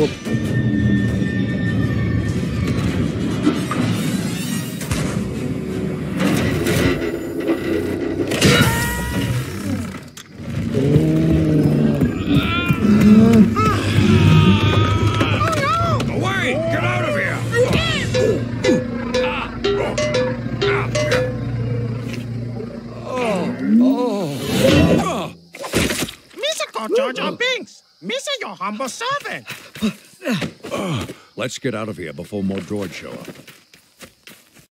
Of here! Oh Mr. Jar Jar Binks, Mr. Your humble servant. Let's get out of here before more droids show up.